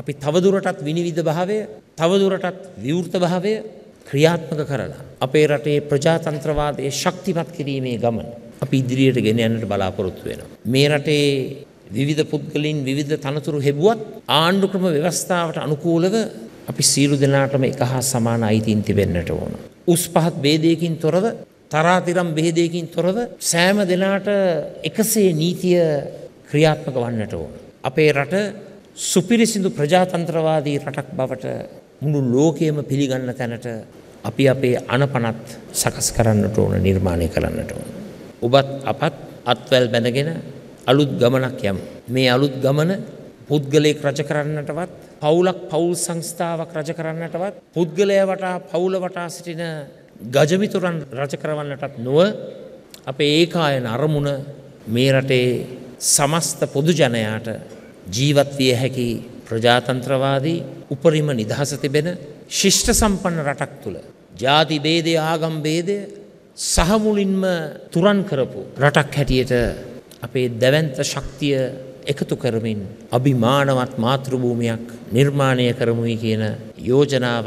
අපි තවදුරටත් විනිවිධ භාවය තවදුරටත් විවෘත භාවය ක්‍රියාත්මක කරලා. අපේ රටේ ප්‍රජාතන්ත්‍රවාදය ශක්තිමත් කිරීමේ ගමන. අපි ඉදිරියට ගෙන යන්නට බලාපොරොත්තු වෙනවා. මේ රටේ විවිධ පුද්ගලින් විවිධ තනතුරු හෙබුවත් ආණ්ඩුක්‍රම ව්‍යවස්ථාවට අනුකූලව අපි සියලු දෙනාටම එක හා සමාන අයිතින් තිබෙන්නට ඕන. උස් පහත් බේදයකින් තොරව තරාතිරම් බෙහෙදයකින් තොරව සෑම දෙනාට එකසේ නීතිය ක්‍රියාත්මක වන්නට ඕන. අපේ රට සුපිරිසිදු ප්‍රජාතන්ත්‍රවාදී රටක් බවට මුළු ලෝකයම පිළිගන්න තැනට අපි අපේ අනපනත් සකස් කරන්නට ඕන නිර්මාණය කරන්නට ඕන. ඔබත් අපත් අත්වැල් බැඳගෙන අලුත් ගමනක් යමු. මේ අලුත් ගමන පුද්ගලයෙක් රජ කරන්නටවත් පවුලක් පවුල් සංස්ථාවක් රජ කරන්නටවත් පුද්ගලය වටා පවුල වටා සිටින ගජමිතුරන් රජ කරවන්නටත් නොව අපේ ඒකායන අරමුණ මේ රටේ සමස්ත පොදු ජනයාට ජීවත් විය හැකි ප්‍රජාතන්ත්‍රවාදී උපරිම නිදහස තිබෙන ශිෂ්ට සම්පන්න රටක් තුළ. ජාති බේදය ආගම් බේදය සහමුලින්ම තුරන් කරපු රටක් හැටියට අපේ දැවන්ත ශක්තිය එකතු කරමින් අභිමානවත් මාතෘභූමියක් නිර්මාණය කරමුයි කියන යෝජනාව